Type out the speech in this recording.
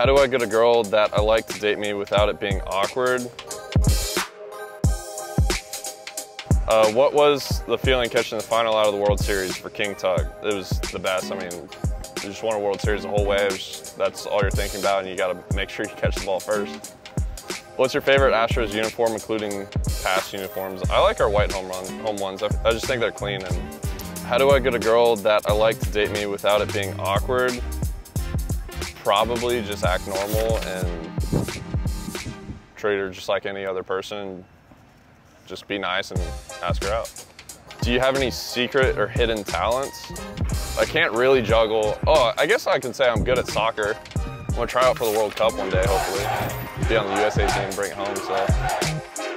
How do I get a girl that I like to date me without it being awkward? Uh, what was the feeling catching the final out of the World Series for King Tuck? It was the best. I mean, you just won a World Series the whole way. That's all you're thinking about, and you got to make sure you catch the ball first. What's your favorite Astros uniform, including past uniforms? I like our white home run home ones. I, I just think they're clean. And how do I get a girl that I like to date me without it being awkward? Probably just act normal and treat her just like any other person. Just be nice and ask her out. Do you have any secret or hidden talents? I can't really juggle. Oh, I guess I can say I'm good at soccer. I'm gonna try out for the World Cup one day, hopefully. Be on the USA team, and bring it home, so